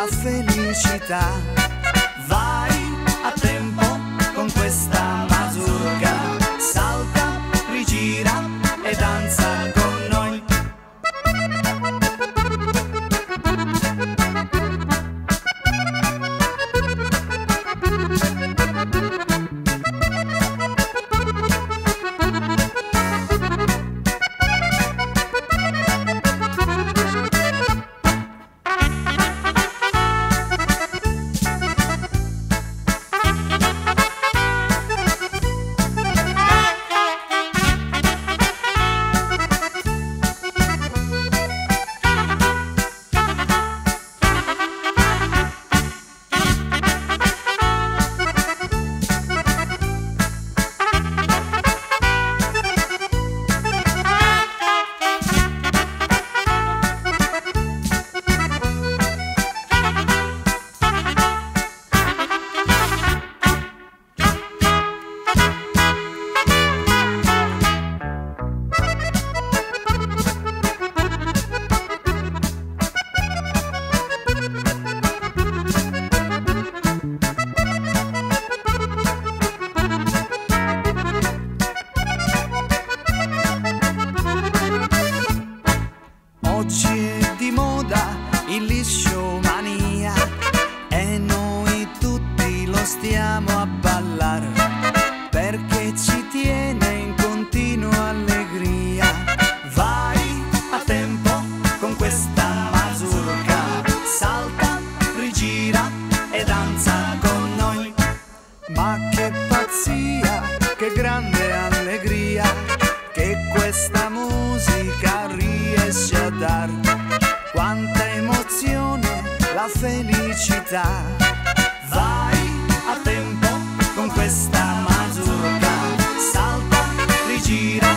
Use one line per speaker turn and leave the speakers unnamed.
la felicità Ma che pazzia, che grande allegria che questa musica riesce a dar. Quanta emozione, la felicità. Vai a tempo con questa mazurka, salta, rigira.